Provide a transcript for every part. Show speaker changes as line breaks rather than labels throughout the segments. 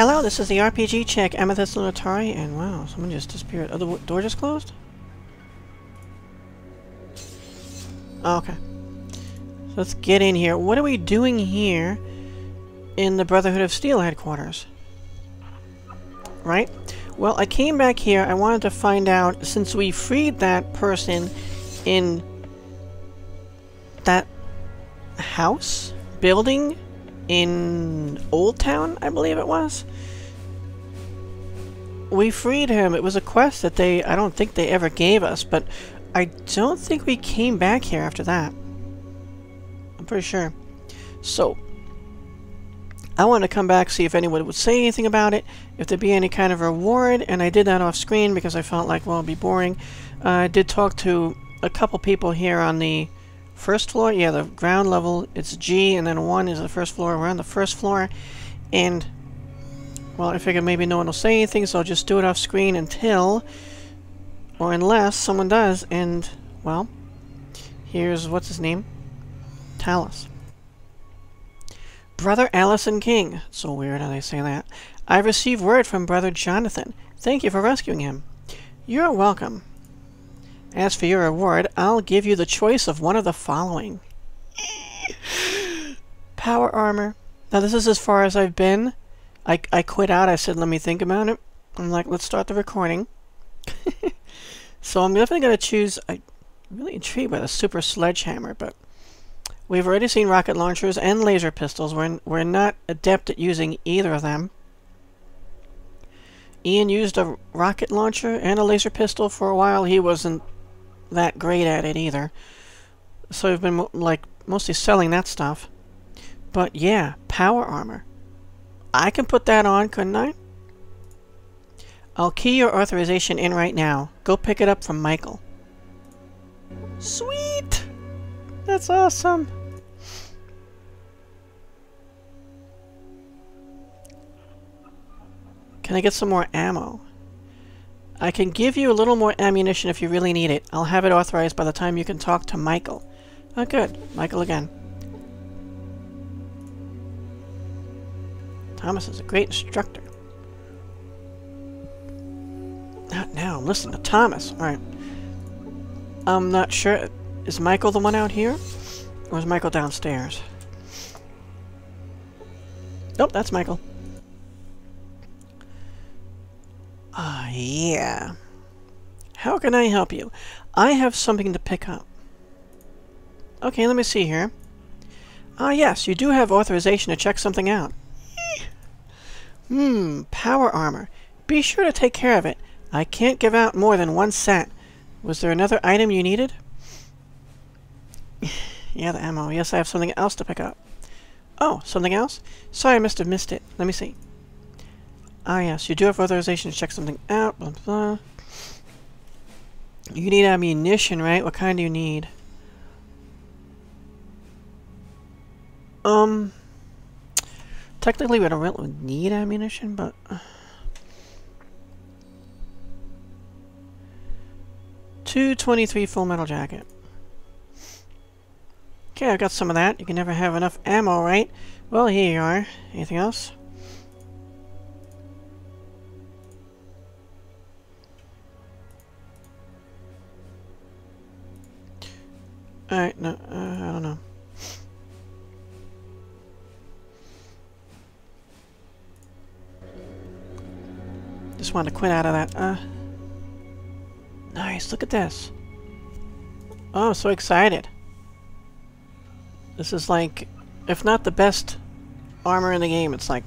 Hello, this is the RPG Chick, Amethyst Lunitari, and wow, someone just disappeared. Oh, the door just closed? Oh, okay. So let's get in here. What are we doing here in the Brotherhood of Steel headquarters? Right? Well, I came back here. I wanted to find out, since we freed that person in that house? Building? in Old Town, I believe it was. We freed him. It was a quest that they, I don't think they ever gave us, but I don't think we came back here after that. I'm pretty sure. So, I want to come back, see if anyone would say anything about it, if there'd be any kind of reward, and I did that off screen because I felt like, well, it'd be boring. Uh, I did talk to a couple people here on the First floor? Yeah, the ground level, it's G, and then 1 is the first floor. We're on the first floor, and... Well, I figured maybe no one will say anything, so I'll just do it off screen until... Or unless someone does, and... Well... Here's... what's his name? Talus. Brother Allison King. So weird how they say that. I received word from Brother Jonathan. Thank you for rescuing him. You're welcome. As for your reward, I'll give you the choice of one of the following. Power armor. Now this is as far as I've been. I, I quit out. I said, let me think about it. I'm like, let's start the recording. so I'm definitely going to choose... I'm really intrigued by the super sledgehammer, but... We've already seen rocket launchers and laser pistols. We're, we're not adept at using either of them. Ian used a rocket launcher and a laser pistol for a while. He wasn't that great at it either. So I've been, like, mostly selling that stuff. But yeah, power armor. I can put that on, couldn't I? I'll key your authorization in right now. Go pick it up from Michael. Sweet! That's awesome! Can I get some more ammo? I can give you a little more ammunition if you really need it. I'll have it authorized by the time you can talk to Michael. Oh, good. Michael again. Thomas is a great instructor. Not now. Listen to Thomas. Alright. I'm not sure. Is Michael the one out here? Or is Michael downstairs? Nope, that's Michael. Ah, uh, yeah. How can I help you? I have something to pick up. Okay, let me see here. Ah, yes, you do have authorization to check something out. Hmm, power armor. Be sure to take care of it. I can't give out more than one set. Was there another item you needed? yeah, the ammo. Yes, I have something else to pick up. Oh, something else? Sorry, I must have missed it. Let me see. Ah, yes, you do have authorization to check something out. Blah, blah. You need ammunition, right? What kind do you need? Um, technically we don't really need ammunition, but... 223 full metal jacket. Okay, I've got some of that. You can never have enough ammo, right? Well, here you are. Anything else? Alright, no, uh, I don't know. Just wanted to quit out of that. Uh, nice, look at this. Oh, I'm so excited. This is like, if not the best armor in the game, it's like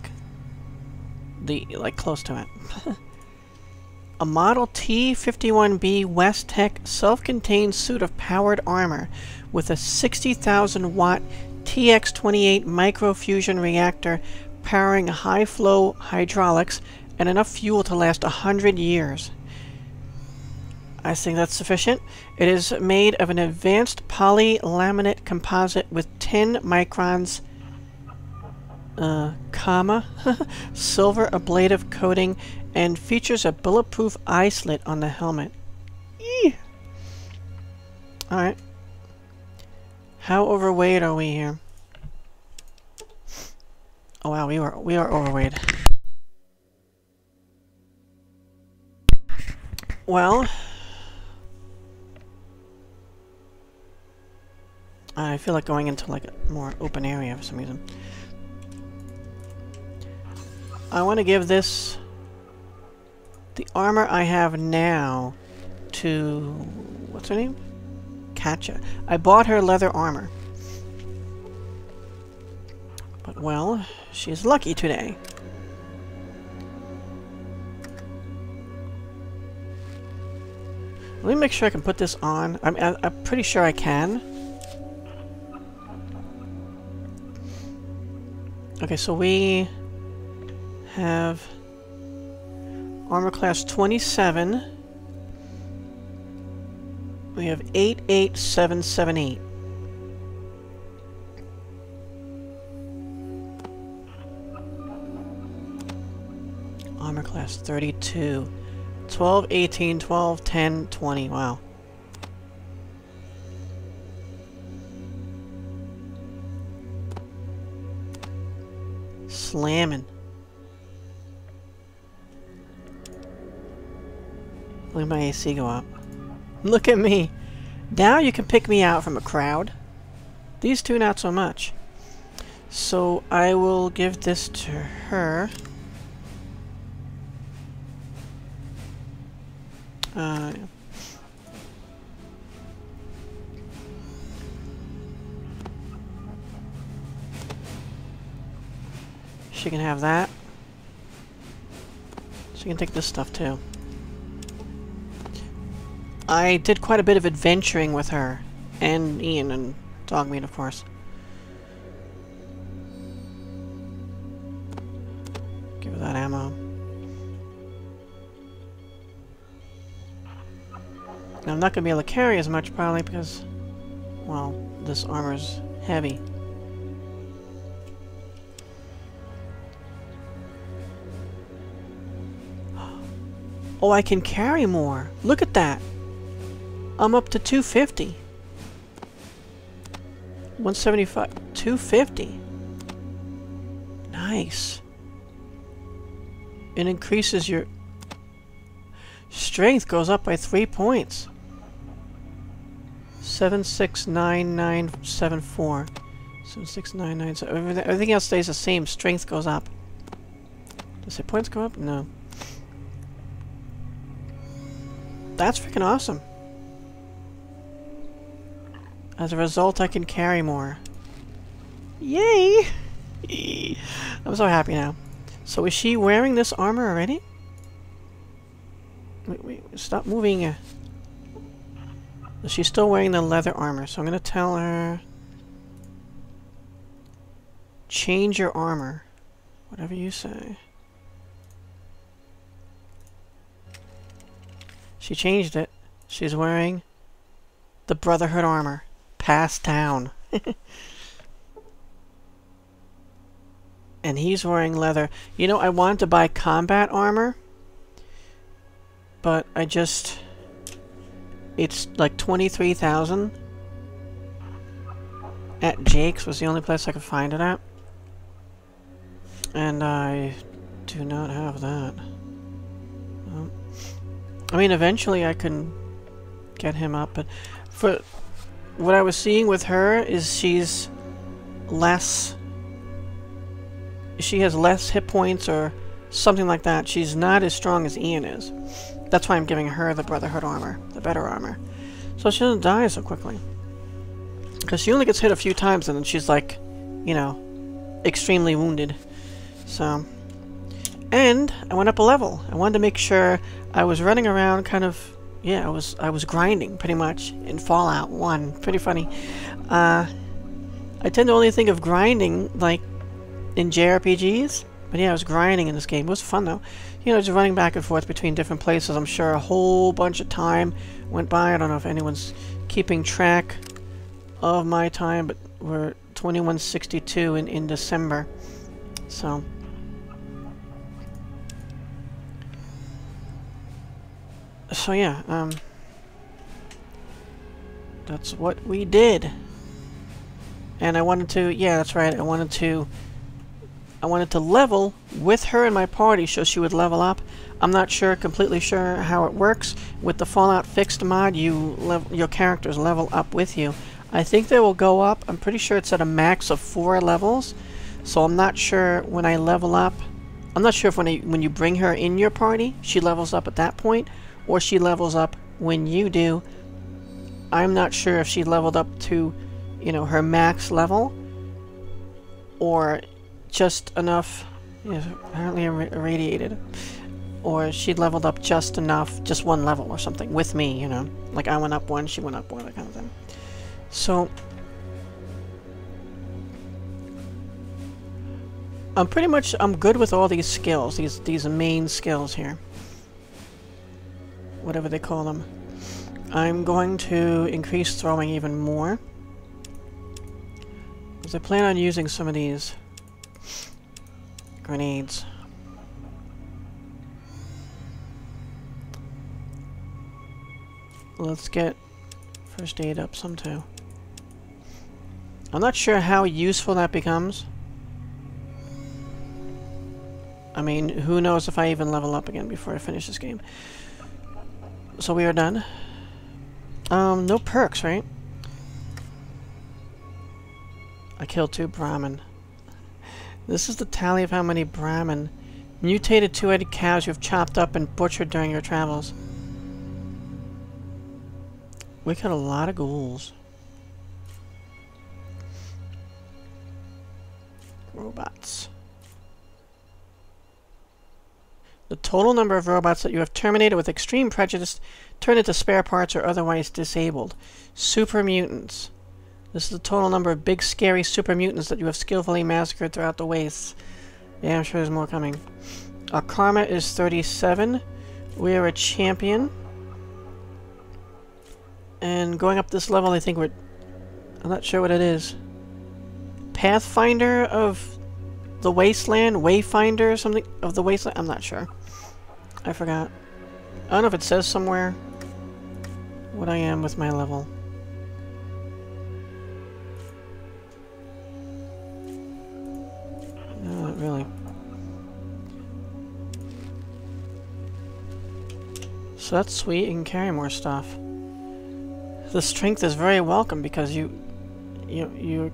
the, like close to it. a Model T-51B Westech self-contained suit of powered armor with a 60,000 watt TX-28 microfusion reactor powering high-flow hydraulics and enough fuel to last a 100 years. I think that's sufficient. It is made of an advanced polylaminate composite with 10 microns uh, comma, silver ablative coating and features a bulletproof eye slit on the helmet. Eee! Alright. How overweight are we here? Oh wow, we are we are overweight. Well... I feel like going into like a more open area for some reason. I want to give this the armor I have now to what's her name? Katja. I bought her leather armor. But well, she's lucky today. Let me make sure I can put this on. I'm, I'm pretty sure I can. Okay, so we have armor class 27. We have 88778. Armor class 32. 12, 18, 12, 10, 20. Wow. Slamming. Look at my AC go up. Look at me. Now you can pick me out from a crowd. These two, not so much. So I will give this to her. Uh, she can have that. She can take this stuff too. I did quite a bit of adventuring with her. And Ian and Dogmeat, of course. Give her that ammo. Now, I'm not going to be able to carry as much, probably, because, well, this armor's heavy. Oh, I can carry more. Look at that. I'm up to 250. 175. 250. Nice. It increases your... Strength goes up by three points. 769974. 76997. Everything, everything else stays the same. Strength goes up. Does the points go up? No. That's freaking awesome. As a result, I can carry more. Yay! I'm so happy now. So is she wearing this armor already? Wait, wait, stop moving. She's still wearing the leather armor, so I'm gonna tell her... Change your armor. Whatever you say. She changed it. She's wearing the Brotherhood armor. Pass town. and he's wearing leather. You know, I wanted to buy combat armor, but I just... It's like 23,000. At Jake's was the only place I could find it at. And I do not have that. Um, I mean, eventually I can get him up, but for what I was seeing with her is she's less... She has less hit points or something like that. She's not as strong as Ian is. That's why I'm giving her the Brotherhood armor, the better armor. So she doesn't die so quickly. Because she only gets hit a few times and then she's like, you know, extremely wounded. So... And I went up a level. I wanted to make sure I was running around kind of yeah, I was I was grinding pretty much in Fallout 1. Pretty funny. Uh, I tend to only think of grinding like in JRPGs, but yeah, I was grinding in this game. It was fun though. You know, just running back and forth between different places. I'm sure a whole bunch of time went by. I don't know if anyone's keeping track of my time, but we're 2162 in, in December. So, so yeah, um, that's what we did. And I wanted to, yeah, that's right, I wanted to I wanted to level with her in my party so she would level up. I'm not sure, completely sure how it works. With the Fallout Fixt mod, you your characters level up with you. I think they will go up. I'm pretty sure it's at a max of four levels. So I'm not sure when I level up. I'm not sure if when, I, when you bring her in your party, she levels up at that point, or she levels up when you do. I'm not sure if she leveled up to, you know, her max level, or just enough, know, apparently irradiated, or she leveled up just enough, just one level or something, with me, you know. Like I went up one, she went up one, that kind of thing. So, I'm pretty much, I'm good with all these skills, these, these main skills here. Whatever they call them. I'm going to increase throwing even more. Because I plan on using some of these grenades. Let's get first aid up some too. I'm not sure how useful that becomes. I mean, who knows if I even level up again before I finish this game. So we are done. Um, no perks, right? I killed two Brahmin. This is the tally of how many Brahmin, mutated two-headed cows you've chopped up and butchered during your travels. We got a lot of ghouls. Robots. The total number of robots that you have terminated with extreme prejudice, turned into spare parts, or otherwise disabled. Super mutants. This is the total number of big, scary super mutants that you have skillfully massacred throughout the wastes. Yeah, I'm sure there's more coming. Our karma is 37. We are a champion. And going up this level, I think we're... I'm not sure what it is. Pathfinder of the Wasteland? Wayfinder something of the Wasteland? I'm not sure. I forgot. I don't know if it says somewhere what I am with my level. Really. So that's sweet, you can carry more stuff. The strength is very welcome because you, you, you,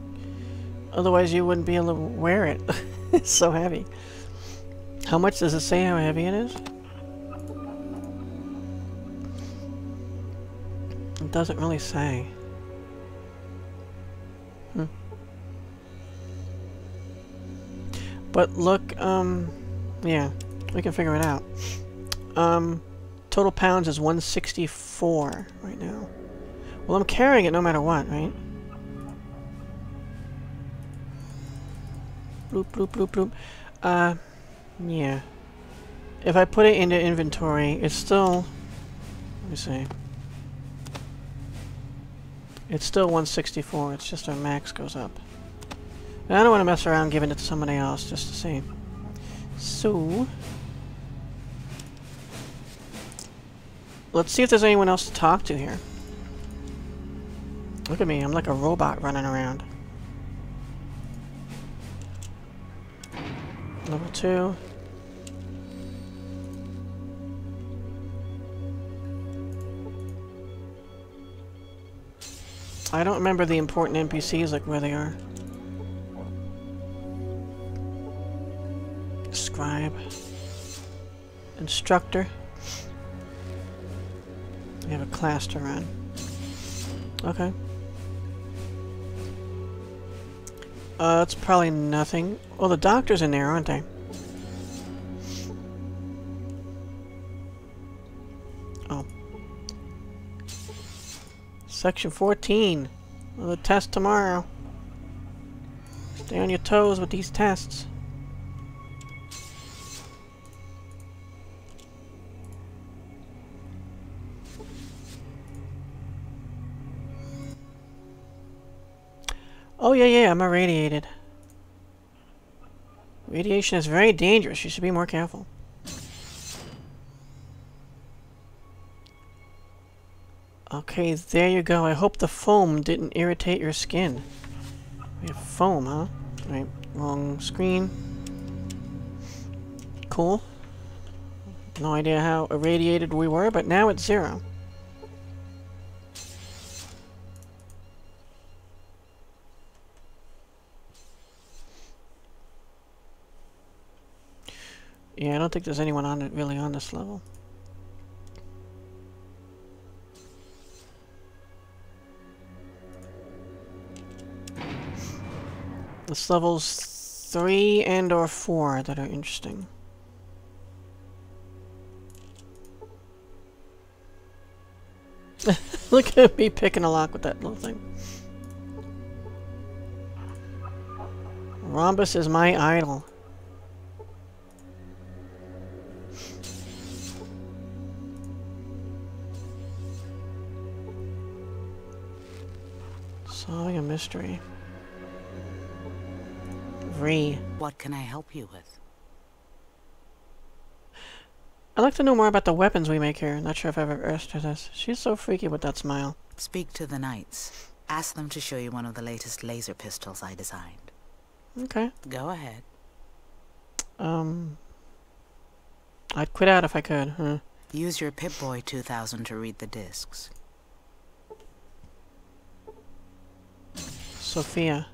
otherwise you wouldn't be able to wear it. it's so heavy. How much does it say how heavy it is? It doesn't really say. But look, um, yeah, we can figure it out. Um, total pounds is 164 right now. Well, I'm carrying it no matter what, right? Bloop, bloop, bloop, bloop. Uh, yeah. If I put it into inventory, it's still... Let me see. It's still 164, it's just our max goes up. I don't want to mess around giving it to somebody else just to see. So... Let's see if there's anyone else to talk to here. Look at me, I'm like a robot running around. Level 2. I don't remember the important NPCs, like where they are. Scribe. Instructor. We have a class to run. Okay. Uh, it's probably nothing. Well, the doctor's in there, aren't they? Oh. Section 14. Well, the test tomorrow. Stay on your toes with these tests. Oh, yeah, yeah, I'm irradiated. Radiation is very dangerous. You should be more careful. Okay, there you go. I hope the foam didn't irritate your skin. We have foam, huh? Right, wrong screen. cool. No idea how irradiated we were, but now it's zero. Yeah, I don't think there's anyone on it really on this level. This level's three and or four that are interesting. Look at me picking a lock with that little thing. Rhombus is my idol. Vree.
What can I help you with?
I'd like to know more about the weapons we make here. Not sure if I've ever asked her this. She's so freaky with that smile.
Speak to the knights. Ask them to show you one of the latest laser pistols I designed.
Okay.
Go ahead.
Um... I'd quit out if I could, huh?
Use your Pip-Boy 2000 to read the discs.
Sophia.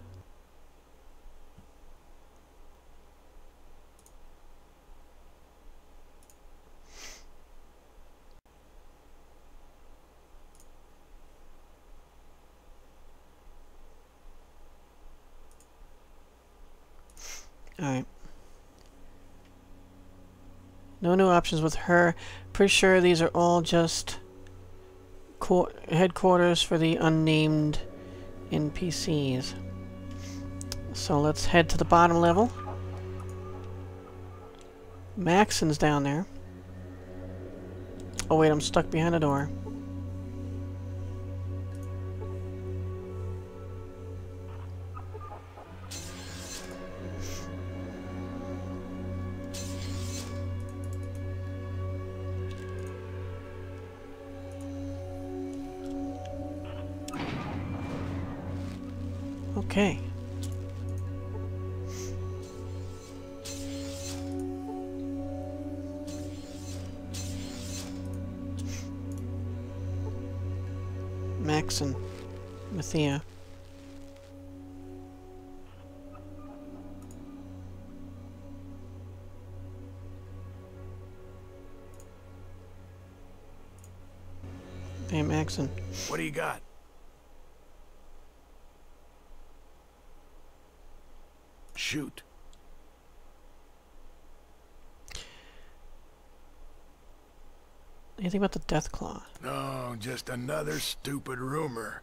Alright. No new options with her. Pretty sure these are all just headquarters for the unnamed NPCs. So let's head to the bottom level. Maxson's down there. Oh wait, I'm stuck behind a door. Okay. Max and Mathia. Hey, Maxson.
What do you got? Shoot.
Anything about the Deathclaw?
No, just another stupid rumor.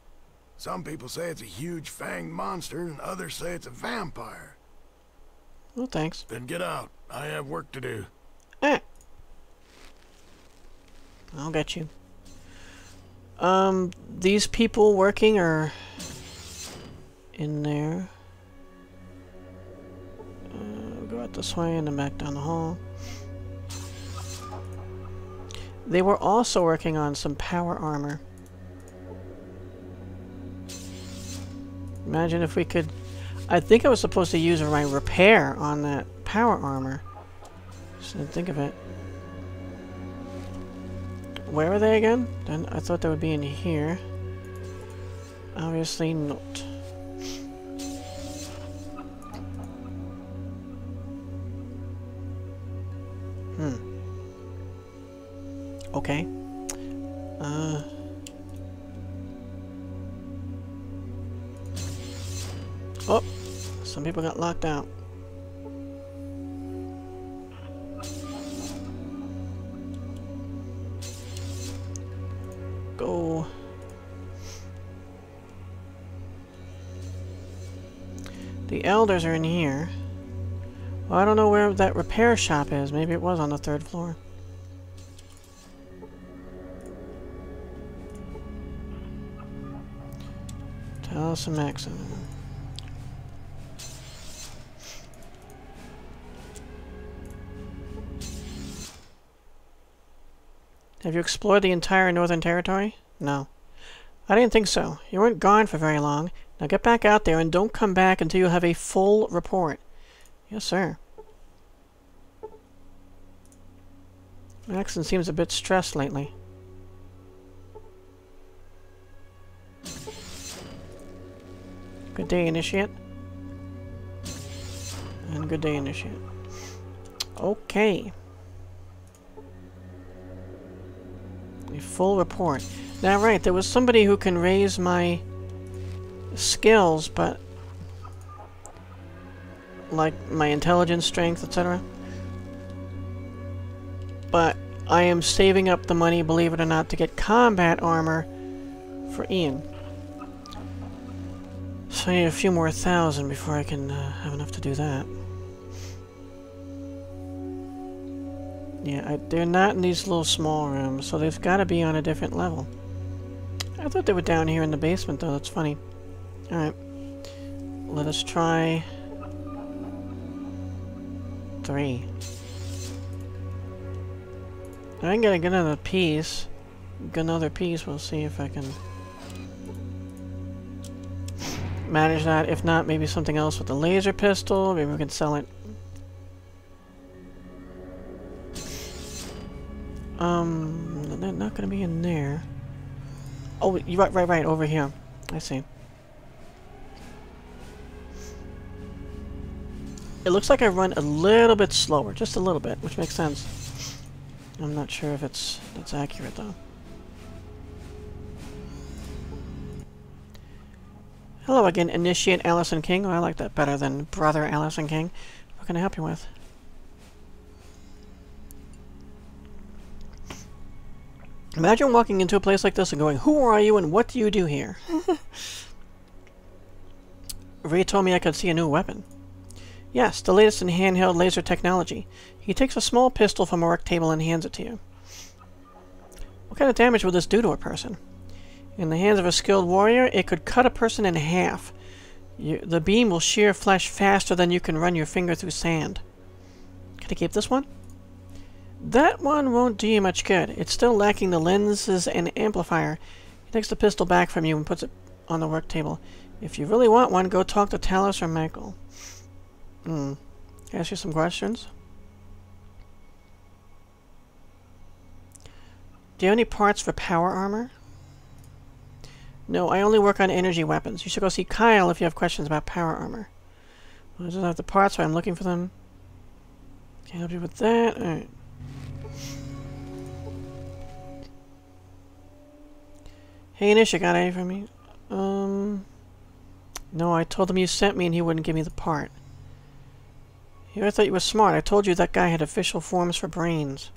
Some people say it's a huge fanged monster, and others say it's a vampire.
Oh, thanks.
Then get out. I have work to do.
Eh. I'll get you. Um, these people working are in there. This way and then back down the hall. They were also working on some power armor. Imagine if we could... I think I was supposed to use my repair on that power armor. Just didn't think of it. Where are they again? Then I thought they would be in here. Obviously not. Okay. Uh... Oh! Some people got locked out. Go. The elders are in here. Well, I don't know where that repair shop is. Maybe it was on the third floor. Taliesin Maxson. Have you explored the entire Northern Territory? No. I didn't think so. You weren't gone for very long. Now get back out there and don't come back until you have a full report. Yes, sir. Maxson seems a bit stressed lately. Good day, Initiate. And good day, Initiate. Okay. A full report. Now, right, there was somebody who can raise my skills, but... Like, my intelligence, strength, etc. But I am saving up the money, believe it or not, to get combat armor for Ian. So I need a few more thousand before I can uh, have enough to do that. Yeah, I, they're not in these little small rooms, so they've got to be on a different level. I thought they were down here in the basement, though. That's funny. Alright. Let us try... Three. I can get another piece. Get another piece. We'll see if I can manage that. If not, maybe something else with the laser pistol. Maybe we can sell it. Um, they're not going to be in there. Oh, you right, right, right, over here. I see. It looks like I run a little bit slower, just a little bit, which makes sense. I'm not sure if it's that's accurate though. Hello again, Initiate Allison King. Oh, I like that better than Brother Allison King. What can I help you with? Imagine walking into a place like this and going, Who are you and what do you do here? Ray told me I could see a new weapon. Yes, the latest in handheld laser technology. He takes a small pistol from a work table and hands it to you. What kind of damage would this do to a person? In the hands of a skilled warrior, it could cut a person in half. You, the beam will shear flesh faster than you can run your finger through sand. Can I keep this one? That one won't do you much good. It's still lacking the lenses and amplifier. He takes the pistol back from you and puts it on the work table. If you really want one, go talk to Talus or Michael. Hmm. Ask you some questions? Do you have any parts for power armor? No, I only work on energy weapons. You should go see Kyle if you have questions about power armor. I don't have the parts, so I'm looking for them. Can't help you with that. Alright. Hey, Nish, got any for me? Um... No, I told him you sent me and he wouldn't give me the part. Here, I thought you were smart. I told you that guy had official forms for brains.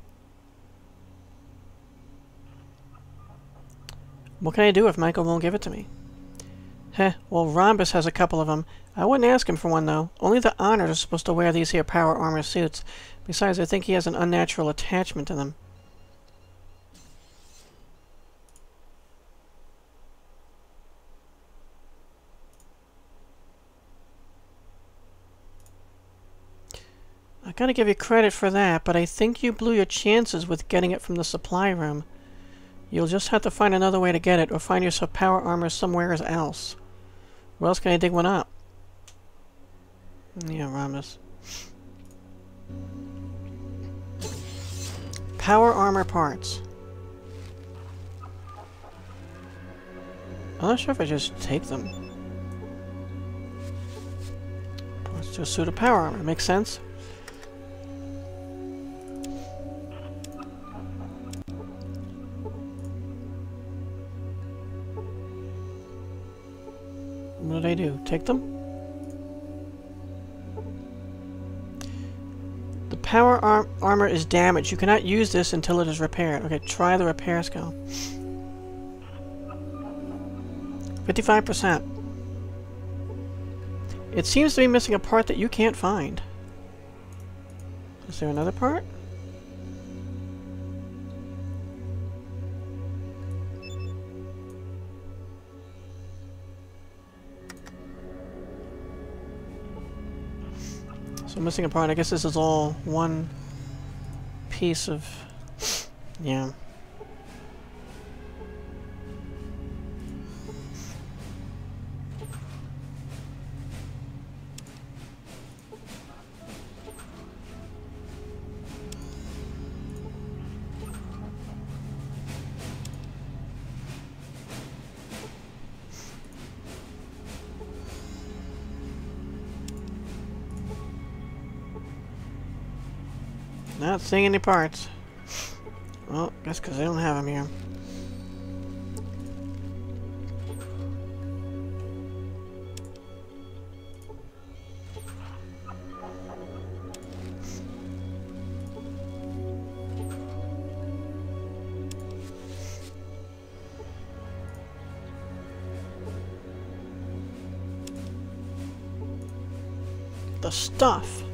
What can I do if Michael won't give it to me? Heh, well, Rhombus has a couple of them. I wouldn't ask him for one, though. Only the honored are supposed to wear these here power armor suits. Besides, I think he has an unnatural attachment to them. I gotta give you credit for that, but I think you blew your chances with getting it from the supply room. You'll just have to find another way to get it, or find yourself power armor somewhere else. Where else can I dig one up? Yeah, Rhombus. Power armor parts. I'm not sure if I just take them. Parts to a suit of power armor. Makes sense? What did I do? Take them? The power ar armor is damaged. You cannot use this until it is repaired. Okay, try the repair skill. 55%. It seems to be missing a part that you can't find. Is there another part? Missing a part. I guess this is all one piece of... Yeah. Not seeing any parts. Well, guess because they don't have them here. The Stuff.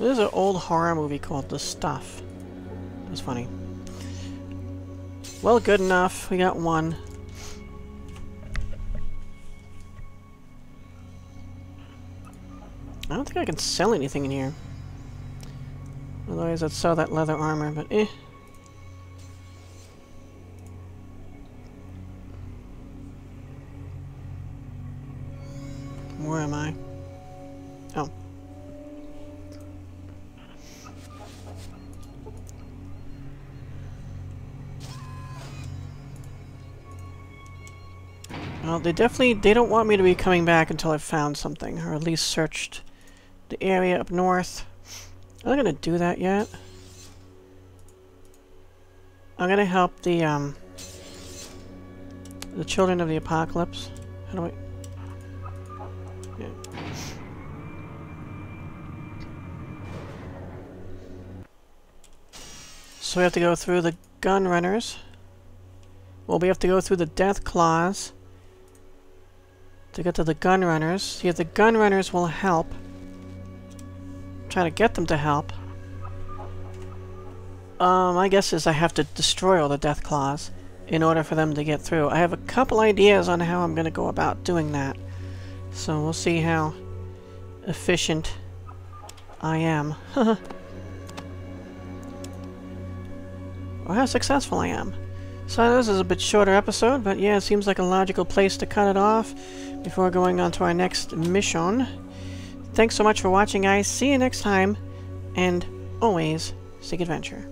There's an old horror movie called The Stuff. That's funny. Well, good enough. We got one. I don't think I can sell anything in here. Otherwise, I'd sell that leather armor, but eh. They definitely, they don't want me to be coming back until I've found something, or at least searched the area up north. I'm not gonna do that yet. I'm gonna help the, um, the Children of the Apocalypse. How do I... Yeah. So we have to go through the gun runners. Well, we have to go through the death claws to get to the gun runners. See if the gun runners will help. Try to get them to help. Um, my guess is I have to destroy all the death claws in order for them to get through. I have a couple ideas on how I'm going to go about doing that. So we'll see how efficient I am. or how successful I am. So this is a bit shorter episode, but yeah, it seems like a logical place to cut it off before going on to our next mission. Thanks so much for watching, guys. See you next time, and always seek adventure.